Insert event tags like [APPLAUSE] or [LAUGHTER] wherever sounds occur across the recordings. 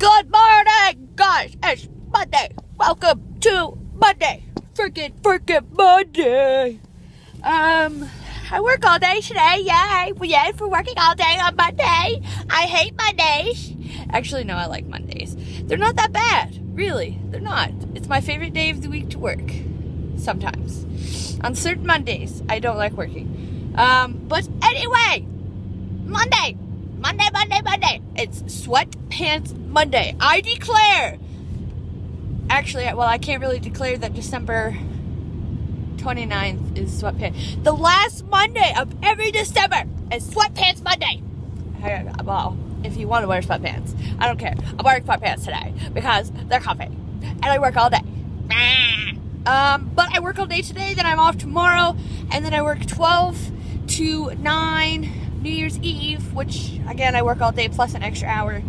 Good morning, guys. It's Monday. Welcome to Monday. Freaking, freaking Monday. Um, I work all day today. Yay. Well, yay for working all day on Monday. I hate Mondays. Actually, no, I like Mondays. They're not that bad. Really. They're not. It's my favorite day of the week to work. Sometimes. On certain Mondays, I don't like working. Um, but anyway, Monday. Monday, Monday, Monday. It's Sweatpants Monday. I declare. Actually, well, I can't really declare that December 29th is Sweatpants. The last Monday of every December is Sweatpants Monday. Well, if you want to wear sweatpants, I don't care. I'm wearing sweatpants today because they're comfy. And I work all day. Um, but I work all day today, then I'm off tomorrow, and then I work 12 to 9 New Year's Eve, which again I work all day plus an extra hour,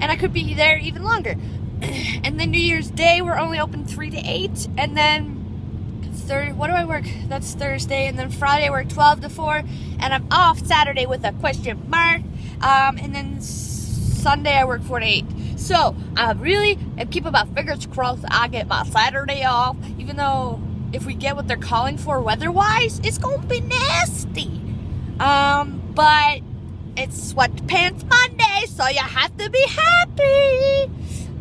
and I could be there even longer. [CLEARS THROAT] and then New Year's Day we're only open three to eight, and then third what do I work? That's Thursday, and then Friday I work twelve to four, and I'm off Saturday with a question mark, um, and then Sunday I work four to eight. So I really am keeping my fingers crossed I get my Saturday off, even though if we get what they're calling for weather-wise, it's gonna be nasty. Um, but it's sweatpants Monday, so you have to be happy.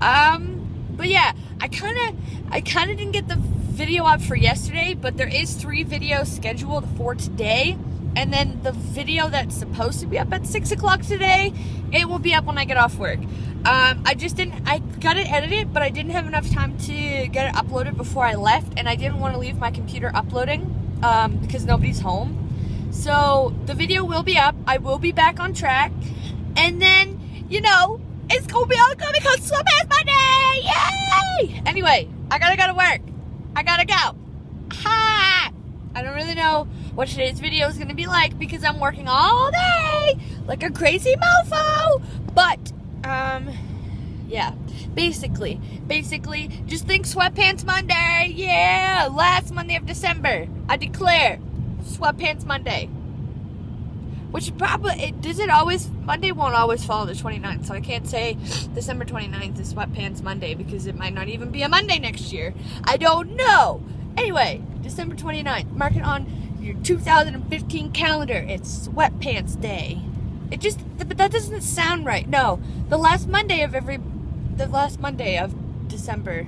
Um, but yeah, I kind of, I kind of didn't get the video up for yesterday, but there is three videos scheduled for today. And then the video that's supposed to be up at six o'clock today, it will be up when I get off work. Um, I just didn't, I got it edited, but I didn't have enough time to get it uploaded before I left, and I didn't want to leave my computer uploading um, because nobody's home. So the video will be up. I will be back on track. And then, you know, it's gonna be all good because Sweatpants Monday! Yay! Anyway, I gotta go to work. I gotta go. Ha! I don't really know what today's video is gonna be like because I'm working all day like a crazy mofo. But, um, yeah. Basically, basically, just think Sweatpants Monday. Yeah, last Monday of December. I declare Sweatpants Monday. Which probably, it, does it always, Monday won't always fall the 29th, so I can't say December 29th is Sweatpants Monday because it might not even be a Monday next year. I don't know. Anyway, December 29th, mark it on your 2015 calendar. It's Sweatpants Day. It just, but that doesn't sound right. No, the last Monday of every, the last Monday of December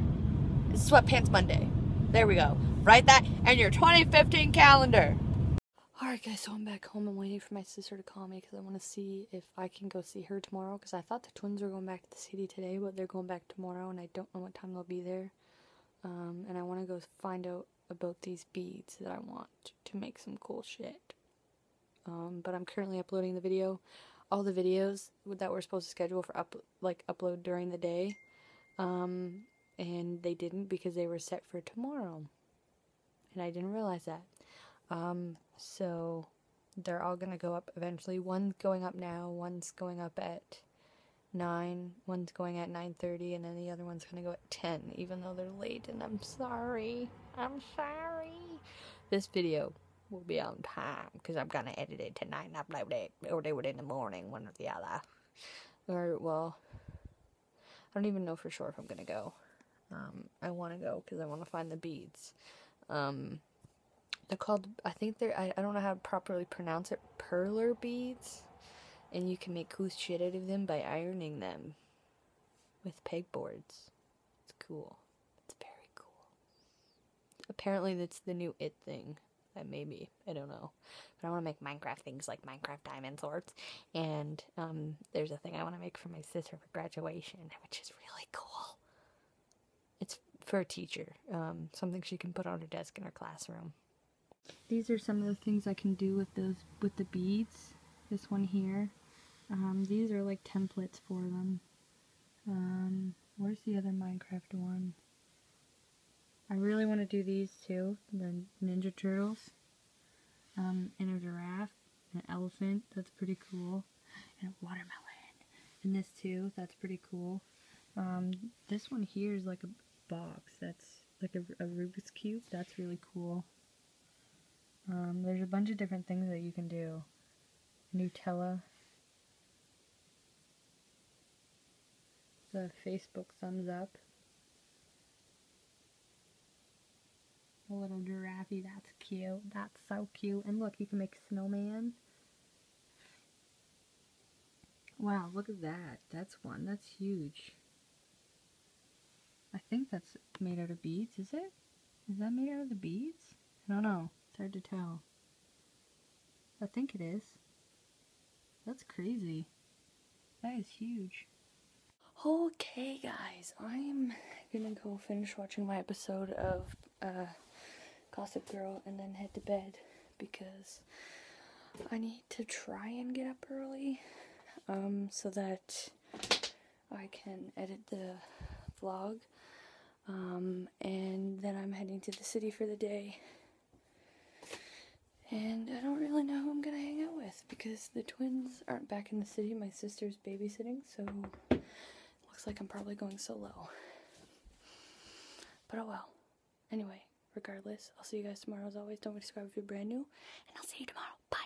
is Sweatpants Monday. There we go. Write that in your 2015 calendar. Alright guys, so I'm back home. I'm waiting for my sister to call me because I want to see if I can go see her tomorrow because I thought the twins were going back to the city today, but they're going back tomorrow and I don't know what time they'll be there. Um, and I want to go find out about these beads that I want to make some cool shit. Um, but I'm currently uploading the video, all the videos that were supposed to schedule for up like upload during the day. Um, and they didn't because they were set for tomorrow. And I didn't realize that. Um, so they're all gonna go up eventually. One's going up now, one's going up at 9, one's going at 9.30, and then the other one's gonna go at 10, even though they're late, and I'm sorry. I'm sorry. This video will be on time, because I'm gonna edit it tonight and upload it, or do it in the morning, one or the other. Or, well, I don't even know for sure if I'm gonna go. Um, I want to go because I want to find the beads. Um, they're called, I think they're, I, I don't know how to properly pronounce it, perler beads. And you can make cool shit out of them by ironing them with pegboards. It's cool. It's very cool. Apparently that's the new it thing. That maybe. I don't know. But I want to make Minecraft things like Minecraft diamond swords. And um, there's a thing I want to make for my sister for graduation, which is really cool. It's for a teacher. Um, something she can put on her desk in her classroom. These are some of the things I can do with those with the beads. This one here. Um, these are like templates for them. Um, where's the other Minecraft one? I really want to do these too. The Ninja Turtles. Um, and a giraffe. An elephant. That's pretty cool. And a watermelon. And this too. That's pretty cool. Um, this one here is like a box. That's like a, a Rubik's Cube. That's really cool. Um, there's a bunch of different things that you can do. Nutella. the Facebook thumbs up. A little giraffe, that's cute. That's so cute. And look, you can make a snowman. Wow, look at that. That's one. That's huge. I think that's made out of beads, is it? Is that made out of the beads? I don't know. It's hard to tell. I think it is. That's crazy. That is huge. Okay, guys, I'm gonna go finish watching my episode of uh, Gossip Girl and then head to bed because I need to try and get up early um, so that I can edit the vlog. Um, and then I'm heading to the city for the day. And I don't really know who I'm gonna hang out with because the twins aren't back in the city. My sister's babysitting, so looks like I'm probably going solo. But oh well. Anyway, regardless, I'll see you guys tomorrow as always. Don't forget to subscribe if you're brand new, and I'll see you tomorrow. Bye!